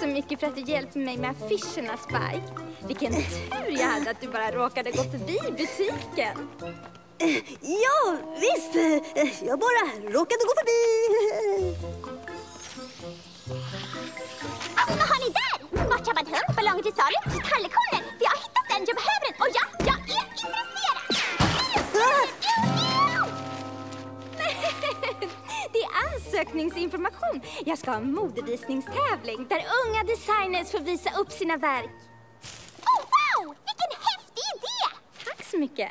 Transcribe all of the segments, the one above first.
så mycket för att du hjälpte mig med affischerna, Spike. Vilken tur jag hade att du bara råkade gå förbi butiken. Ja, visst. Jag bara råkade gå förbi. Vad har ni där? Borttappad hund, ballonger till salu, kristallektioner. Vi har hittat den, jag behöver ansökningsinformation. Jag ska ha en modevisningstävling där unga designers får visa upp sina verk. Oh, wow! Vilken häftig idé! Tack så mycket.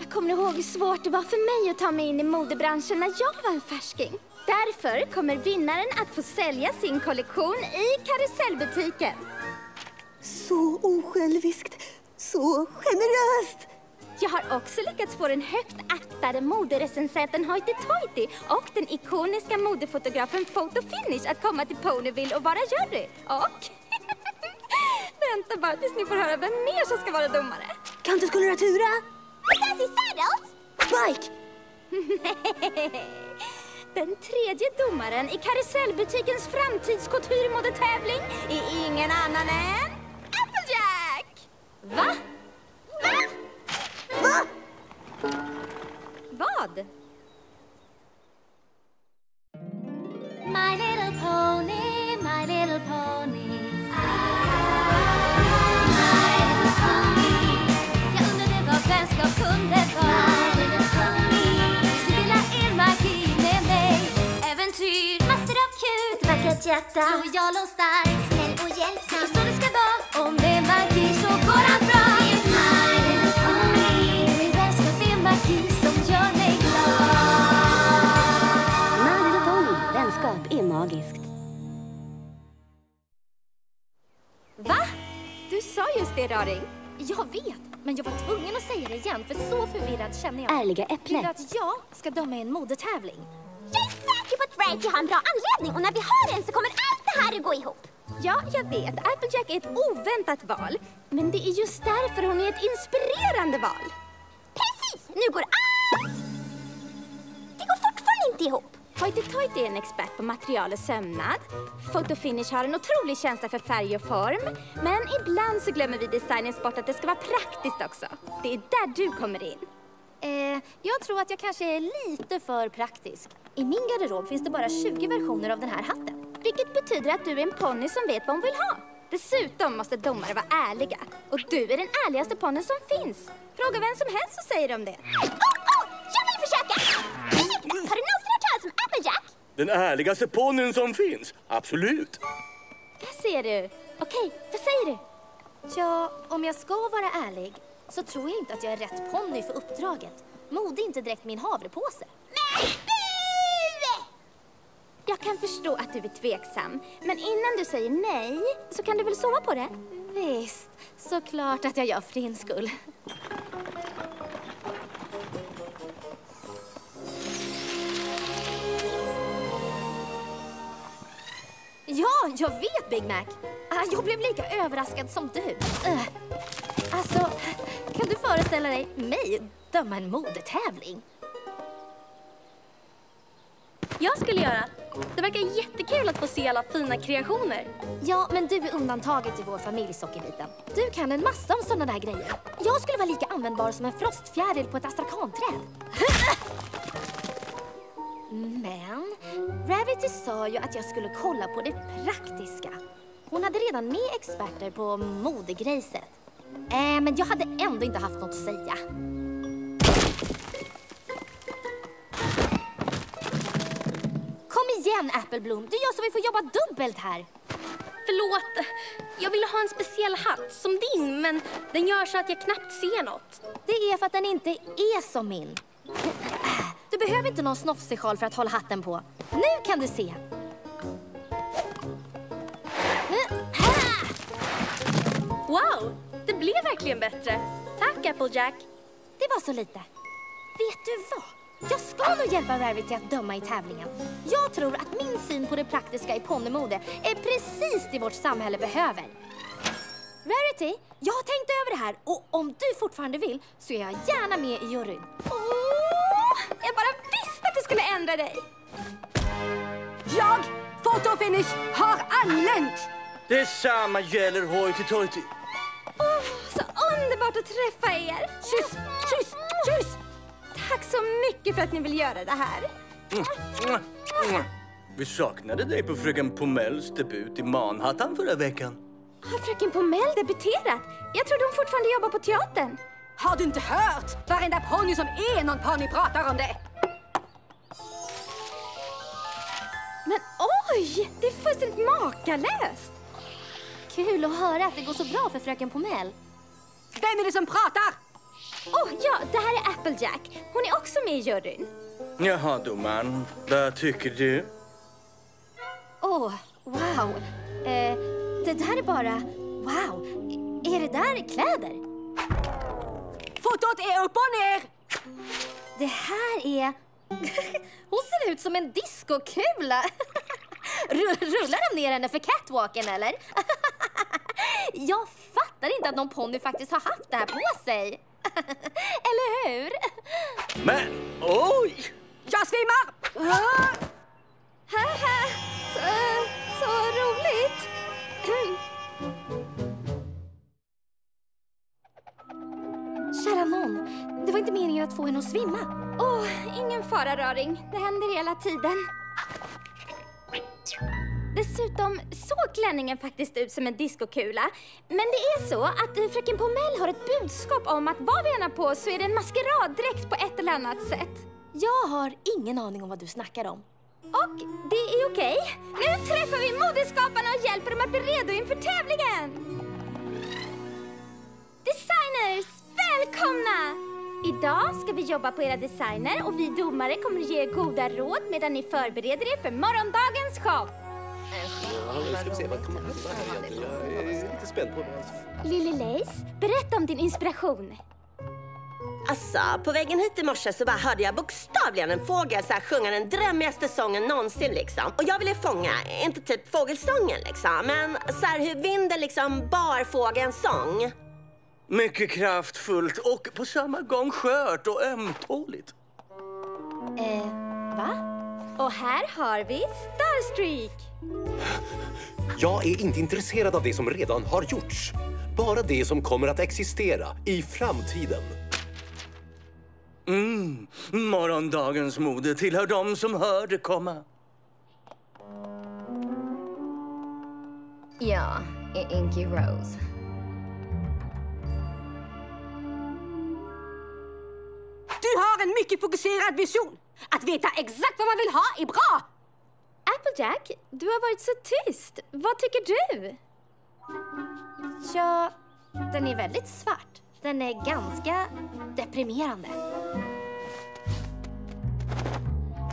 Jag kommer ihåg hur svårt det var för mig att ta mig in i modebranschen när jag var en färsking. Därför kommer vinnaren att få sälja sin kollektion i karusellbutiken. Så osjälviskt, så generöst. Jag har också lyckats få den högt aktade moderecensenten Hoity Toity och den ikoniska modefotografen Photo Finish att komma till Ponyville och vara jury. Och... Vänta bara tills ni får höra vem mer som ska vara domare. Kantus koloratura. Sassy Saddles! Spike. Den tredje domaren i karusellbutikens framtidskulturmodetävling är ingen annan än Raring. Jag vet, men jag var tvungen att säga det igen för så förvirrad känner jag. Ärliga Vill du äpple. att jag ska döma i en modetävling? Jag är säker på att Rarity har en bra anledning och när vi har en så kommer allt det här att gå ihop. Ja, jag vet. Applejack är ett oväntat val. Men det är just därför hon är ett inspirerande val. Precis, nu går allt! Det går fortfarande inte ihop. Hoity Toity är en expert på material och sömnad. Photofinish har en otrolig känsla för färg och form. Men ibland så glömmer vi designers bort att det ska vara praktiskt också. Det är där du kommer in. Eh, jag tror att jag kanske är lite för praktisk. I min garderob finns det bara 20 versioner av den här hatten. Vilket betyder att du är en ponny som vet vad hon vill ha. Dessutom måste domare vara ärliga. Och du är den ärligaste ponnyn som finns. Fråga vem som helst så säger de det. Oh, oh, jag vill försöka! Den ärligaste ponnyn som finns. Absolut. Där ser du. Okej, vad säger du? Ja, om jag ska vara ärlig så tror jag inte att jag är rätt ponny för uppdraget. Mode är inte direkt min havrepåse. Men bu! Jag kan förstå att du är tveksam. Men innan du säger nej så kan du väl sova på det? Visst, såklart att jag gör för din skull. Ja, jag vet Big Mac. Ah, Jag blev lika överraskad som du. Uh, Alltså, kan du föreställa dig mig döma en modetävling? Jag skulle göra. Det verkar jättekul att få se alla fina kreationer. Ja, men du är undantaget i vår familj, Sockerbiten. Du kan en massa om sådana där grejer. Jag skulle vara lika användbar som en frostfjäril på ett astrakanträd. Men Rarity sa ju att jag skulle kolla på det praktiska. Hon hade redan med experter på modegrejset. Äh, men jag hade ändå inte haft något att säga. Kom igen, Appleblom. Du gör så vi får jobba dubbelt här. Förlåt. Jag ville ha en speciell hatt som din, men den gör så att jag knappt ser något. Det är för att den inte är som min. Du behöver inte någon snofsig sjal för att hålla hatten på. Nu kan du se. Wow, det blev verkligen bättre. Tack, Applejack. Det var så lite. Vet du vad? Jag ska nog hjälpa Rarity att döma i tävlingen. Jag tror att min syn på det praktiska i ponnymode är precis det vårt samhälle behöver. Rarity, jag har tänkt över det här och om du fortfarande vill så är jag gärna med i juryn. Jag bara visste att du skulle ändra dig. Jag, Photofinish, har anlänt! Detsamma gäller Hoity Toity. Åh, så underbart att träffa er! Kyss, kyss, kyss! Tack så mycket för att ni vill göra det här. Vi saknade dig på fröken Pommells debut i Manhattan förra veckan. Har fröken Pomell debuterat? Jag trodde hon fortfarande jobbar på teatern. Har du inte hört? Varenda ponny som är någon ponny pratar om det. Men oj, det är fullständigt makalöst! Kul att höra att det går så bra för fröken Pomell. Vem är det som pratar? Åh ja, det här är Applejack. Hon är också med i juryn. Jaha, domaren. Vad tycker du? Åh, wow. Eh, det där är bara... Wow. Är det där kläder? Fotot är upp och ner! Det här är... Hon ser ut som en diskokula. Ru- Rullar de ner henne för catwalken eller? Jag fattar inte att någon ponny faktiskt har haft det här på sig. Eller hur? Men oj! Jag svimmar! Ah! Haha, så, så roligt! Kära nån, det var inte meningen att få henne att svimma. Åh, ingen fara Raring. Det händer hela tiden. Dessutom såg klänningen faktiskt ut som en diskokula. Men det är så att eh, fröken Pomell har ett budskap om att vad vi än har på så är det en maskeraddräkt på ett eller annat sätt. Jag har ingen aning om vad du snackar om. Och det är okej. Nu träffar vi modeskaparna och hjälper dem att bli redo inför tävlingen! Designers, välkomna! Idag ska vi jobba på era designer och vi domare kommer att ge er goda råd medan ni förbereder er för morgondagens show. Ja, ska vi se vad kommer hända här egentligen. Jag är lite spänd på vad... Lily Lace, berätta om din inspiration. Alltså, på vägen hit i morse så bara hörde jag bokstavligen en fågel så här, sjunga den drömmigaste sången någonsin liksom. Och jag ville fånga, inte typ fågelsången liksom, men så här hur vinden liksom bar fågelns sång. Mycket kraftfullt och på samma gång skört och ömtåligt. Eh, va? Och här har vi Starstreak. Jag är inte intresserad av det som redan har gjorts. Bara det som kommer att existera i framtiden. Mm, morgondagens mode tillhör de som hör det komma. Är Inky Rose. Har en mycket fokuserad vision. Att veta exakt vad man vill ha är bra. Applejack, du har varit så tyst. Vad tycker du? Ja, den är väldigt svart. Den är ganska deprimerande.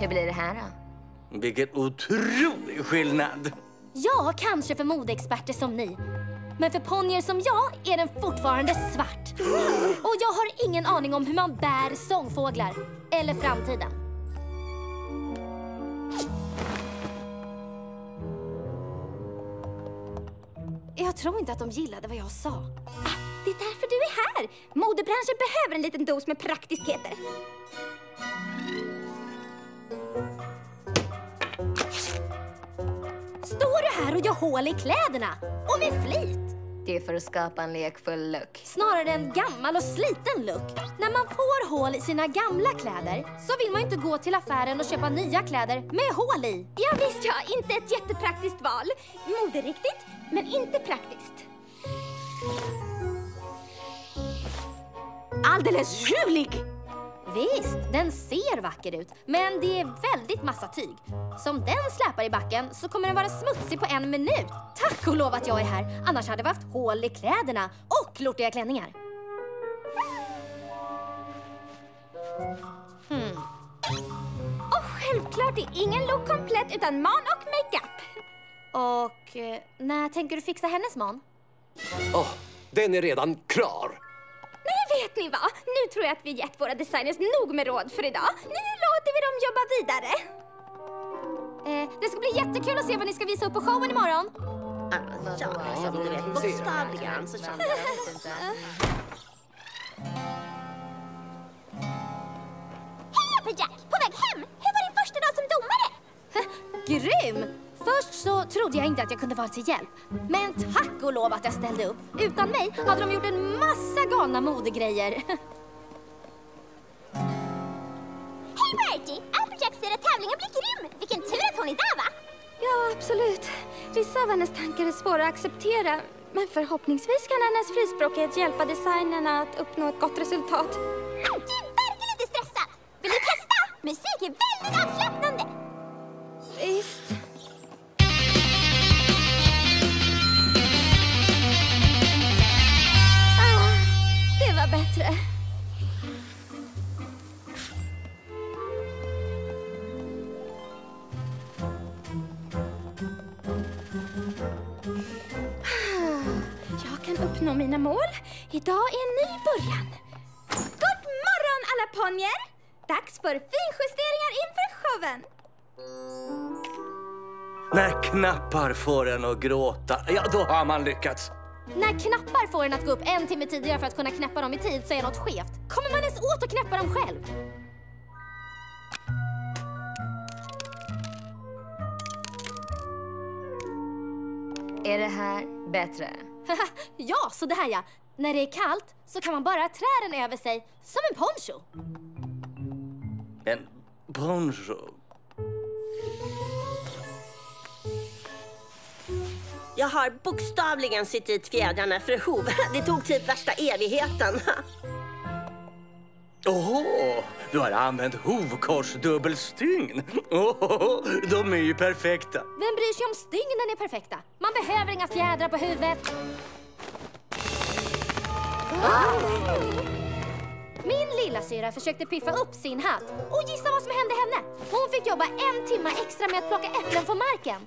Hur blir det här då? Vilken otrolig skillnad! Ja, kanske för modeexperter som ni. Men för ponnyer som jag är den fortfarande svart. Och jag har ingen aning om hur man bär sångfåglar. Eller framtiden. Jag tror inte att de gillade vad jag sa. Ah, det är därför du är här. Modebranschen behöver en liten dos med praktiskheter. Står du här och gör hål i kläderna? Och med flit? Det är för att skapa en lekfull look. Snarare en gammal och sliten look. När man får hål i sina gamla kläder så vill man ju inte gå till affären och köpa nya kläder med hål i. Ja visst ja, inte ett jättepraktiskt val. Moderiktigt, men inte praktiskt. Alldeles ljuvlig! Visst, den ser vacker ut, men det är väldigt massa tyg. Som den släpar i backen så kommer den vara smutsig på en minut. Tack och lov att jag är här, annars hade vi haft hål i kläderna och lortiga klänningar. Hmm. Och självklart är ingen look komplett utan man och makeup. Och eh, när tänker du fixa hennes man? Åh, den är redan klar. Ni vad? Nu tror jag att vi gett våra designers nog med råd för idag. Nu låter vi dem jobba vidare. Eh, det ska bli jättekul att se vad ni ska visa upp på showen imorgon. Alltså, ja, liksom, du vet, bokstavligen så kände jag. Hej Applejack! På väg hem! Hur var din första dag som domare? Grym! Trodde jag inte att jag kunde vara till hjälp. Men tack och lov att jag ställde upp. Utan mig hade de gjort en massa galna modegrejer. Hej Bertie! Applejack säger att tävlingen blir grym! Vilken tur att hon är där va? Ja, absolut. Vissa av hennes tankar är svåra att acceptera. Men förhoppningsvis kan hennes frispråkighet hjälpa designerna att uppnå ett gott resultat. Idag är en ny början. God morgon alla ponjer! Dags för finjusteringar inför showen. När knappar får en att gråta, ja då har man lyckats. När knappar får en att gå upp en timme tidigare för att kunna knäppa dem i tid så är något skevt. Kommer man ens åt att knäppa dem själv? Är det här bättre? ja, så det här ja. När det är kallt så kan man bara trä den över sig som en poncho. En poncho. Jag har bokstavligen suttit fjädrarna för hov. Det tog typ värsta evigheten. Åh, du har använt hovkorsdubbelstygn. Åh, de är ju perfekta. Vem bryr sig om stygnen är perfekta? Man behöver inga fjädrar på huvudet. Min lilla syra försökte piffa upp sin hatt och gissa vad som hände henne? Hon fick jobba en timme extra med att plocka äpplen från marken.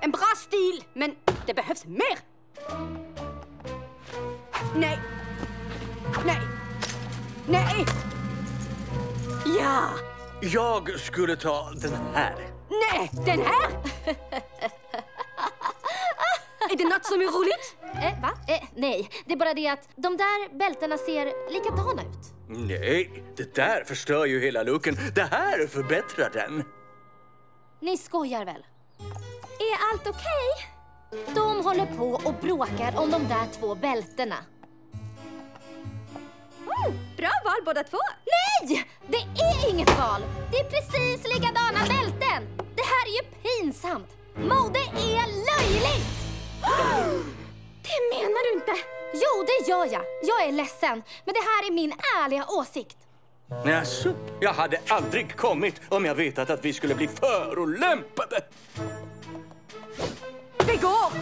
En bra stil, men det behövs mer. Nej. Nej. Nej. Ja. Jag skulle ta den här. Nej, den här. är det något som är roligt? Eh, va? Eh, nej, det är bara det att de där bältena ser likadana ut. Nej, det där förstör ju hela looken. Det här förbättrar den. Ni skojar väl? Är allt okej? De håller på och bråkar om de där två bältena. Mm, bra val båda två. Nej! Det är inget val! Det är precis likadana bälten! Det här är ju pinsamt! Mode är löjligt! Det menar du inte. Jo, det gör jag. Jag är ledsen, men det här är min ärliga åsikt. Jaså? Jag hade aldrig kommit om jag vetat att vi skulle bli förolämpade. Vi går!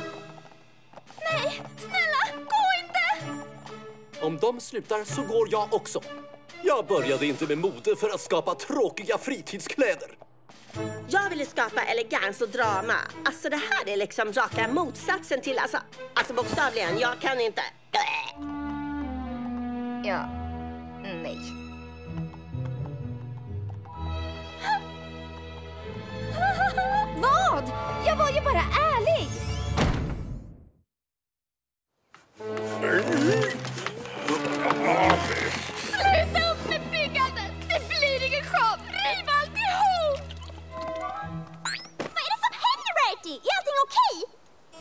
Nej, snälla, gå inte! Om de slutar så går jag också. Jag började inte med mode för att skapa tråkiga fritidskläder. Jag ville skapa elegans och drama. Alltså det här är liksom raka motsatsen till, alltså, alltså bokstavligen, jag kan inte. Ja. Nej. Vad? Jag var ju bara ärlig! Okej?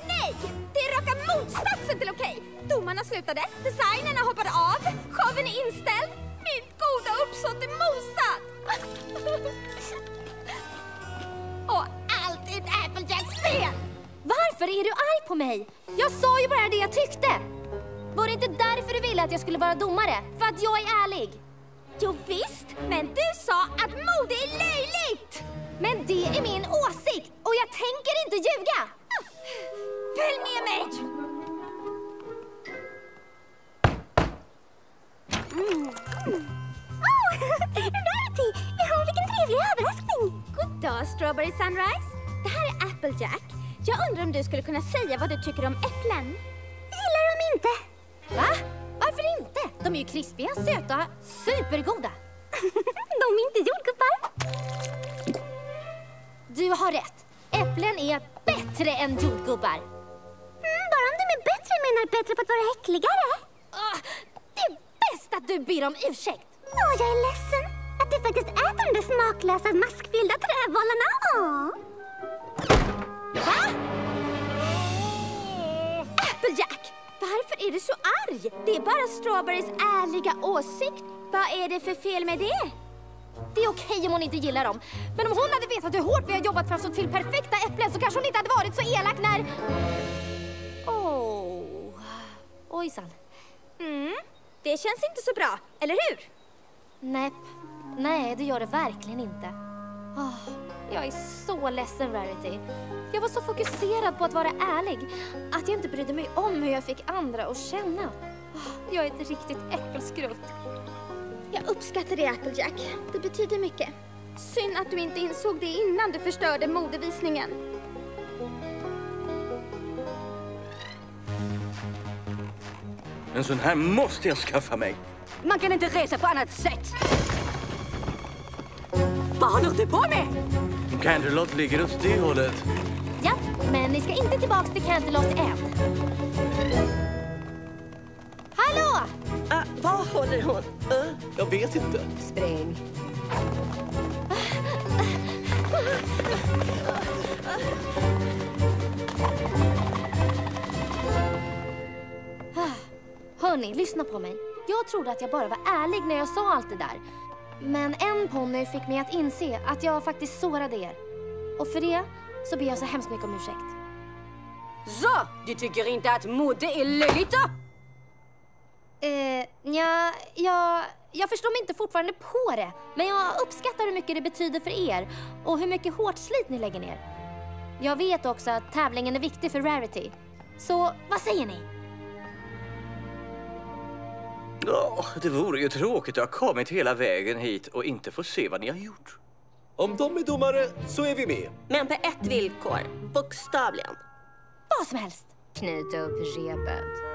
Nej, det är raka motsatsen till okej. Domarna slutade, designerna hoppade av, showen är inställd. Mitt goda uppsåt är mosat. Och allt är Applejacks fel! Varför är du arg på mig? Jag sa ju bara det jag tyckte. Var det inte därför du ville att jag skulle vara domare? För att jag är ärlig? Jo visst, men du sa att mode är löjligt! Men det är min åsikt och jag tänker inte ljuga! Följ med mig! Oh, Rarity! Oh, vilken trevlig överraskning! God dag, Strawberry Sunrise. Det här är Applejack. Jag undrar om du skulle kunna säga vad du tycker om äpplen? Gillar de inte? Va? Varför inte? De är ju krispiga, söta, supergoda. de är inte jordgubbar. Du har rätt. Äpplen är bättre än jordgubbar. Mm, bara om de är bättre menar bättre på att vara äckligare. Ah, det är bäst att du ber om ursäkt. Åh, jag är ledsen att det faktiskt äter de där smaklösa maskfyllda träbollarna. Åh. Applejack! Varför är du så arg? Det är bara Strawberries ärliga åsikt. Vad är det för fel med det? Det är okej om hon inte gillar dem. Men om hon hade vetat hur hårt vi har jobbat för att få till perfekta äpplen så kanske hon inte hade varit så elak när... Åh... Ojsan. Mm, det känns inte så bra, eller hur? Nej, nej det gör det verkligen inte. Oh, jag är så ledsen Rarity. Jag var så fokuserad på att vara ärlig att jag inte brydde mig om hur jag fick andra att känna. Oh, jag är ett riktigt äckelskrutt. Jag uppskattar det, Applejack. Det betyder mycket. Synd att du inte insåg det innan du förstörde modevisningen. En sån här måste jag skaffa mig. Man kan inte resa på annat sätt. Vad håller du på med? Canterlot ligger åt det hållet. Ja, men ni ska inte tillbaks till Canterlot än. Vad håller hon? Uh, Jag vet inte. Spring. Hörni, lyssna på mig. Jag trodde att jag bara var ärlig när jag sa allt det där. Men en ponny fick mig att inse att jag faktiskt sårade er. Och för det så ber jag så hemskt mycket om ursäkt. Så, du tycker inte att mode är löjligt då? Eh, ja, jag, jag förstår mig inte fortfarande på det. Men jag uppskattar hur mycket det betyder för er och hur mycket hårt slit ni lägger ner. Jag vet också att tävlingen är viktig för Rarity. Så vad säger ni? Åh, det vore ju tråkigt att ha kommit hela vägen hit och inte få se vad ni har gjort. Om de är domare så är vi med. men på ett villkor, bokstavligen. Vad som helst. Knyta upp repet.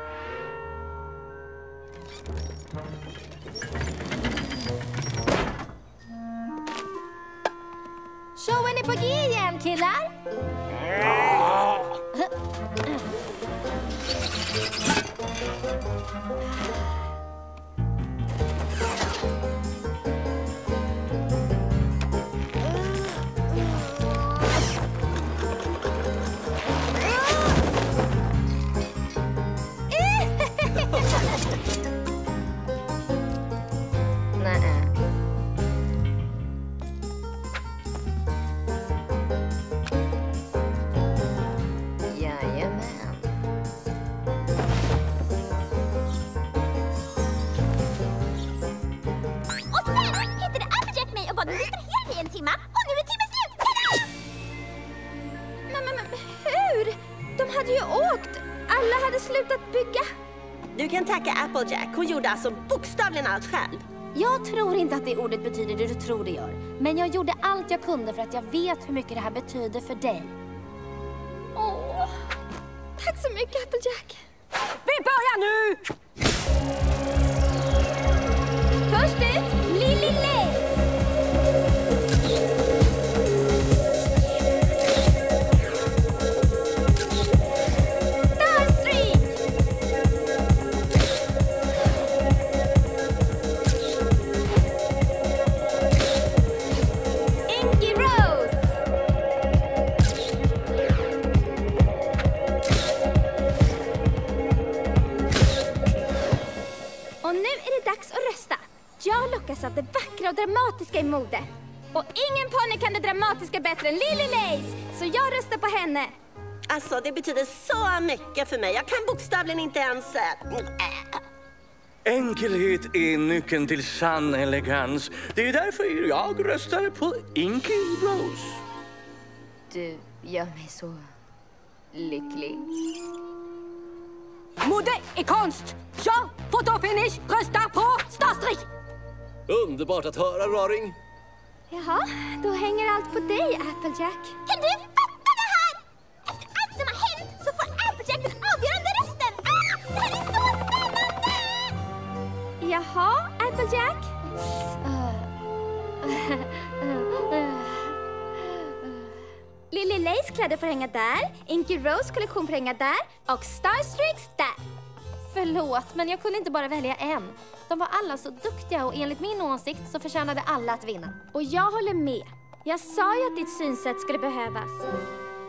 Showen är på G igen killar! Applejack. Hon gjorde alltså bokstavligen allt själv. Jag tror inte att det ordet betyder det du tror det gör. Men jag gjorde allt jag kunde för att jag vet hur mycket det här betyder för dig. Åh, tack så mycket, Applejack. Det betyder så mycket för mig. Jag kan bokstavligen inte ens... Äh. Enkelhet är nyckeln till sann elegans. Det är därför jag röstar på Inky Rose. Du gör mig så lycklig. Mode är konst! Jag, fotofinish, röstar på Starstreak! Underbart att höra, Raring. Jaha, då hänger allt på dig, Applejack. Kan du Jaha, Applejack? Lily Lace kläder får hänga där, Inky Rose kollektion får hänga där och Starstreaks där. Förlåt, men jag kunde inte bara välja en. De var alla så duktiga och enligt min åsikt så förtjänade alla att vinna. Och jag håller med. Jag sa ju att ditt synsätt skulle behövas.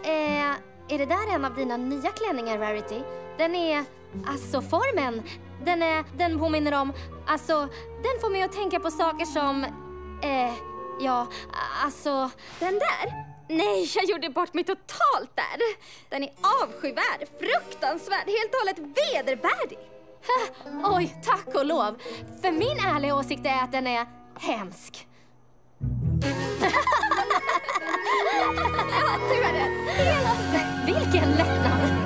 Eh, är det där en av dina nya klänningar, Rarity? Den är... Alltså formen, den, är, den påminner om... Alltså, den får mig att tänka på saker som... Eh, ja, alltså... Den där? Nej, jag gjorde bort mig totalt där. Den är avskyvärd, fruktansvärd, helt och hållet vedervärdig. Oj, tack och lov. För min ärliga åsikt är att den är hemsk. ja, du har rätt. Vilken lättnad!